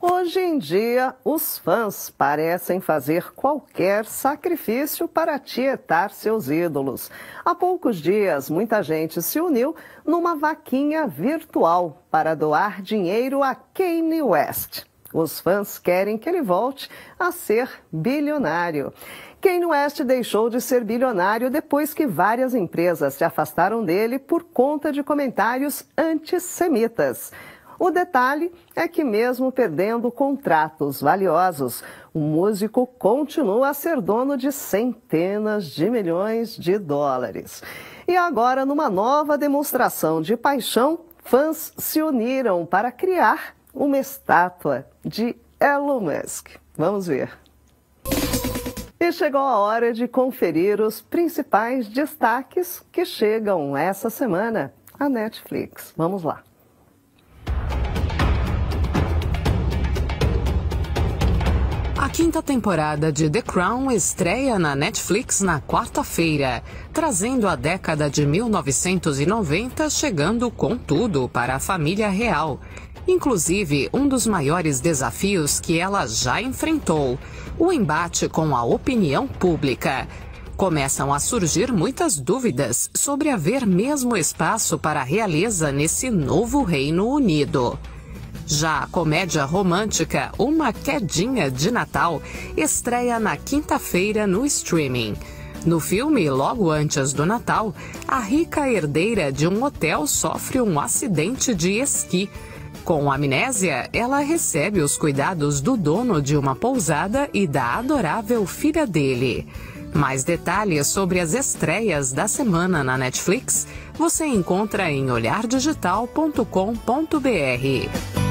Hoje em dia, os fãs parecem fazer qualquer sacrifício para tietar seus ídolos. Há poucos dias, muita gente se uniu numa vaquinha virtual para doar dinheiro a Kanye West. Os fãs querem que ele volte a ser bilionário. Kanye West deixou de ser bilionário depois que várias empresas se afastaram dele por conta de comentários antissemitas. O detalhe é que, mesmo perdendo contratos valiosos, o músico continua a ser dono de centenas de milhões de dólares. E agora, numa nova demonstração de paixão, fãs se uniram para criar uma estátua de Elon Musk. Vamos ver. E chegou a hora de conferir os principais destaques que chegam essa semana à Netflix. Vamos lá. Quinta temporada de The Crown estreia na Netflix na quarta-feira, trazendo a década de 1990 chegando com tudo para a família real. Inclusive, um dos maiores desafios que ela já enfrentou: o embate com a opinião pública. Começam a surgir muitas dúvidas sobre haver mesmo espaço para a realeza nesse novo Reino Unido. Já a comédia romântica Uma Quedinha de Natal estreia na quinta-feira no streaming. No filme, logo antes do Natal, a rica herdeira de um hotel sofre um acidente de esqui. Com amnésia, ela recebe os cuidados do dono de uma pousada e da adorável filha dele. Mais detalhes sobre as estreias da semana na Netflix você encontra em olhardigital.com.br.